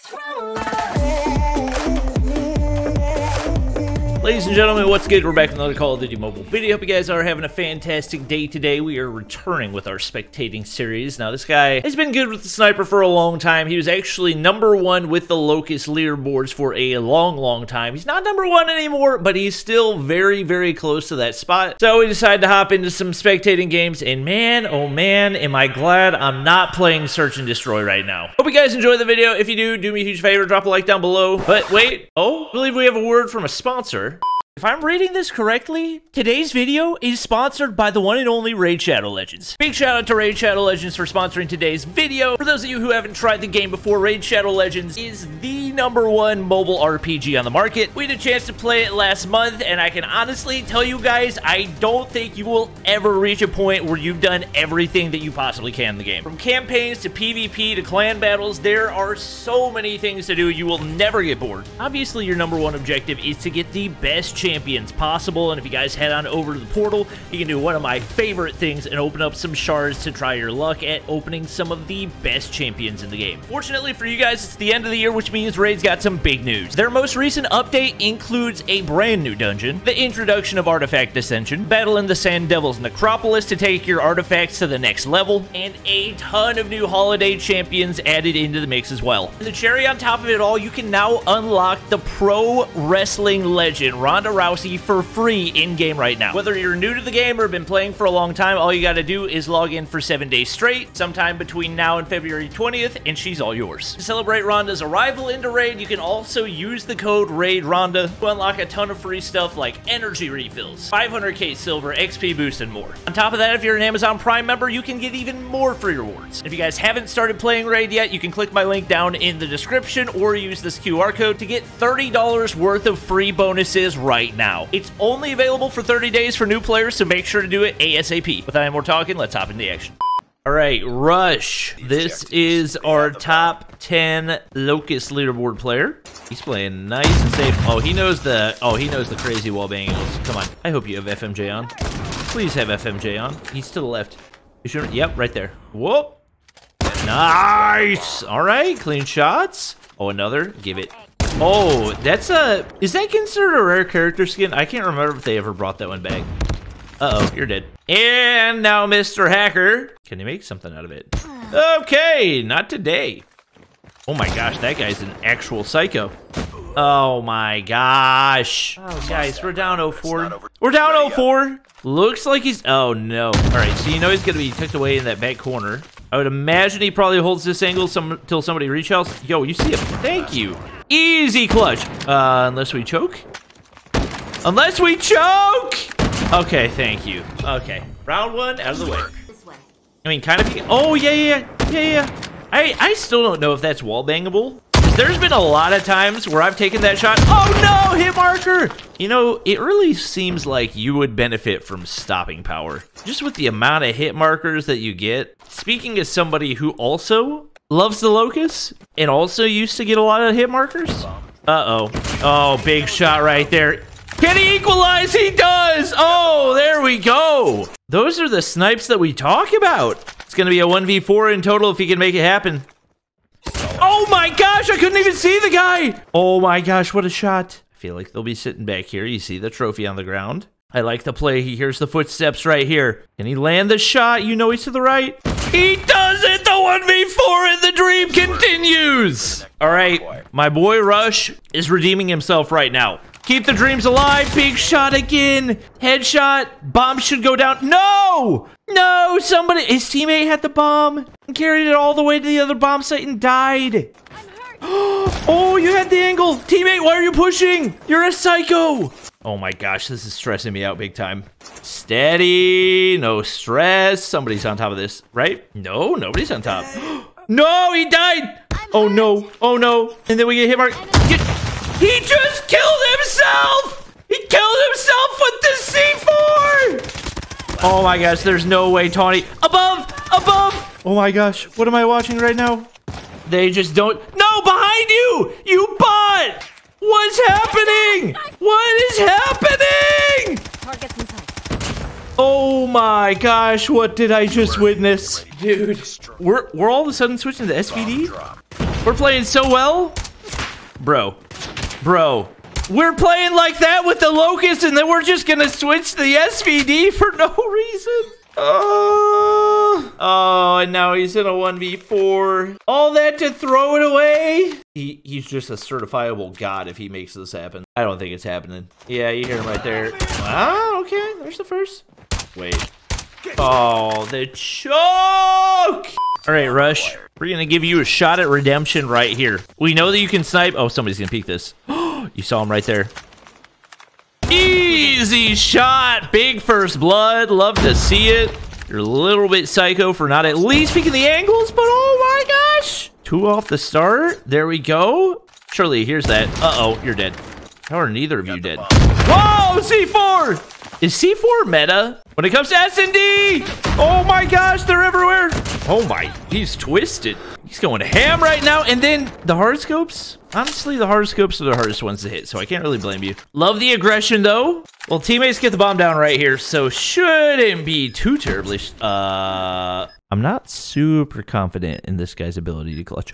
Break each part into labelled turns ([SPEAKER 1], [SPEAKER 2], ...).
[SPEAKER 1] from love. Ladies and gentlemen, what's good? We're back with another Call of Duty Mobile video. Hope you guys are having a fantastic day today. We are returning with our spectating series. Now, this guy has been good with the sniper for a long time. He was actually number one with the Locus leaderboards for a long, long time. He's not number one anymore, but he's still very, very close to that spot. So we decided to hop into some spectating games, and man, oh man, am I glad I'm not playing Search and Destroy right now. Hope you guys enjoy the video. If you do, do me a huge favor, drop a like down below. But wait, oh, I believe we have a word from a sponsor. If I'm reading this correctly, today's video is sponsored by the one and only Raid Shadow Legends. Big shout out to Raid Shadow Legends for sponsoring today's video. For those of you who haven't tried the game before, Raid Shadow Legends is the number one mobile RPG on the market. We had a chance to play it last month, and I can honestly tell you guys, I don't think you will ever reach a point where you've done everything that you possibly can in the game. From campaigns to PvP to clan battles, there are so many things to do, you will never get bored. Obviously, your number one objective is to get the best champions possible. And if you guys head on over to the portal, you can do one of my favorite things and open up some shards to try your luck at opening some of the best champions in the game. Fortunately for you guys, it's the end of the year, which means Raid's got some big news. Their most recent update includes a brand new dungeon, the introduction of Artifact Ascension, battle in the Sand Devil's Necropolis to take your artifacts to the next level, and a ton of new holiday champions added into the mix as well. And the cherry on top of it all, you can now unlock the pro wrestling legend, Ronda Rousey for free in-game right now. Whether you're new to the game or been playing for a long time, all you gotta do is log in for seven days straight, sometime between now and February 20th, and she's all yours. To celebrate Ronda's arrival into Raid, you can also use the code RAIDRONDA to unlock a ton of free stuff like energy refills, 500k silver, XP boost, and more. On top of that, if you're an Amazon Prime member, you can get even more free rewards. If you guys haven't started playing Raid yet, you can click my link down in the description or use this QR code to get $30 worth of free bonuses right right now. It's only available for 30 days for new players, so make sure to do it ASAP. Without any more talking, let's hop into the action. All right, Rush. This is our top 10 Locus leaderboard player. He's playing nice and safe. Oh, he knows the oh, he knows the crazy wall angles. Come on. I hope you have FMJ on. Please have FMJ on. He's to the left. You sure? Yep, right there. Whoop. Nice. All right, clean shots. Oh, another. Give it. Oh, that's a... Is that considered a rare character skin? I can't remember if they ever brought that one back. Uh-oh, you're dead. And now, Mr. Hacker. Can you make something out of it? Okay, not today. Oh my gosh, that guy's an actual psycho. Oh my gosh. Oh, guys, we're down 04. We're down 04. Looks like he's... Oh, no. All right, so you know he's going to be tucked away in that back corner. I would imagine he probably holds this angle some, until somebody reach out. Yo, you see him? Thank you. Easy clutch. Uh, unless we choke? Unless we choke! Okay, thank you. Okay. Round one, out of the way. I mean, kind of... Oh, yeah, yeah, yeah, yeah. I, I still don't know if that's wall bangable. There's been a lot of times where I've taken that shot. Oh, no! Hit marker! You know, it really seems like you would benefit from stopping power. Just with the amount of hit markers that you get. Speaking as somebody who also loves the Locus and also used to get a lot of hit markers. Uh-oh. Oh, big shot right there. Can he equalize? He does! Oh, there we go. Those are the snipes that we talk about. It's going to be a 1v4 in total if he can make it happen. Oh my gosh, I couldn't even see the guy. Oh my gosh, what a shot. I feel like they'll be sitting back here. You see the trophy on the ground. I like the play. He hears the footsteps right here. Can he land the shot? You know he's to the right. He does it! The 1v4 and the dream continues! All right, my boy Rush is redeeming himself right now. Keep the dreams alive. Big shot again. Headshot. Bomb should go down. No! No! Somebody... His teammate had the bomb and carried it all the way to the other bomb site and died. oh, you had the angle. Teammate, why are you pushing? You're a psycho. Oh my gosh, this is stressing me out big time. Steady, no stress. Somebody's on top of this, right? No, nobody's on top. no, he died. Oh no, oh no. And then we get hit mark. Get he just killed himself! He killed himself with the C4! Oh my gosh, there's no way, Tawny. Above! Above! Oh my gosh, what am I watching right now? They just don't. No, behind you! You bot! What's happening? What is happening? Oh my gosh, what did I just witness? Dude, we're, we're all of a sudden switching to SVD? We're playing so well. Bro. Bro. We're playing like that with the Locus, and then we're just going to switch the SVD for no reason. Oh. Oh, and now he's in a 1v4. All that to throw it away? He, he's just a certifiable god if he makes this happen. I don't think it's happening. Yeah, you hear him right there. Wow, okay. There's the first. Wait. Oh, the choke! All right, Rush. We're going to give you a shot at redemption right here. We know that you can snipe. Oh, somebody's going to peek this. you saw him right there. Easy shot. Big first blood. Love to see it. You're a little bit psycho for not at least picking the angles, but oh my gosh. Two off the start. There we go. Surely, here's that. Uh-oh, you're dead. How are neither of you dead? Whoa, C4! Is C4 meta? When it comes to S&D! Oh my gosh, they're everywhere! Oh my, he's twisted. He's going to ham right now. And then the hard scopes. Honestly, the hard scopes are the hardest ones to hit, so I can't really blame you. Love the aggression, though. Well, teammates get the bomb down right here, so shouldn't be too terribly... Uh, I'm not super confident in this guy's ability to clutch.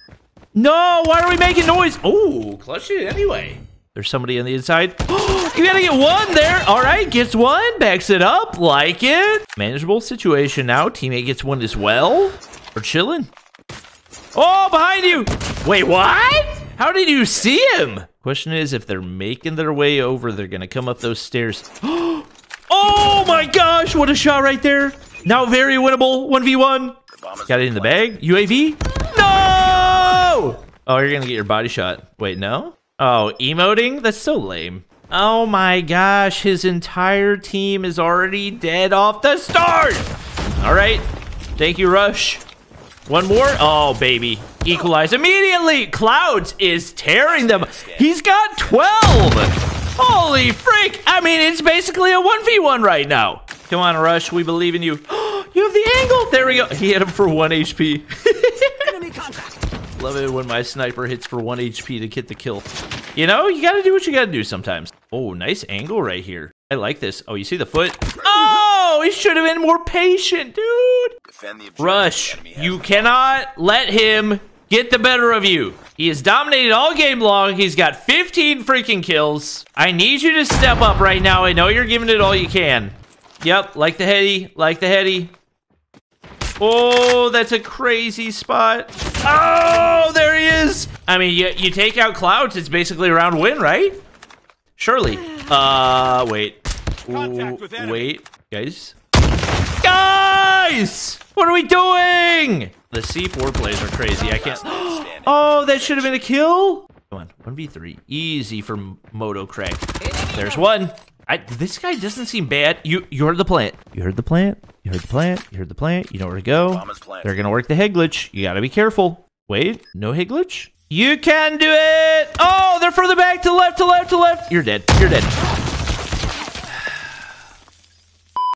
[SPEAKER 1] no, why are we making noise? Oh, clutch it anyway. There's somebody on the inside. you gotta get one there. All right, gets one, backs it up, like it. Manageable situation now. Teammate gets one as well. We're chilling. Oh, behind you! Wait, what? How did you see him? Question is, if they're making their way over, they're gonna come up those stairs. oh my gosh, what a shot right there. Now very winnable, 1v1. Got it in the bag. UAV? No! Oh, you're gonna get your body shot. Wait, no? Oh, emoting? That's so lame. Oh my gosh, his entire team is already dead off the start! All right, thank you, Rush. One more. Oh, baby. Equalize immediately. Clouds is tearing them. He's got 12. Holy freak. I mean, it's basically a 1v1 right now. Come on, Rush. We believe in you. you have the angle. There we go. He hit him for 1 HP. Love it when my sniper hits for 1 HP to get the kill. You know, you gotta do what you gotta do sometimes. Oh, nice angle right here. I like this. Oh, you see the foot? Oh, he should have been more patient, dude. Rush, you cannot let him get the better of you. He has dominated all game long. He's got 15 freaking kills. I need you to step up right now. I know you're giving it all you can. Yep, like the heady, like the heady. Oh, that's a crazy spot. Oh, there he is. I mean, you, you take out Clouds, it's basically a round win, right? Surely. Uh, wait. Ooh, wait, guys. Guys! What are we doing? The C4 plays are crazy. I can't. Oh, that should have been a kill. Come on, 1v3. Easy for Moto Craig. There's one. I, this guy doesn't seem bad. You you heard the plant. You heard the plant. You heard the plant. You heard the plant. You know where to go. They're gonna work the head glitch. You gotta be careful. Wait, no head glitch? You can do it! Oh, they're further back to left, to left, to left. You're dead. You're dead.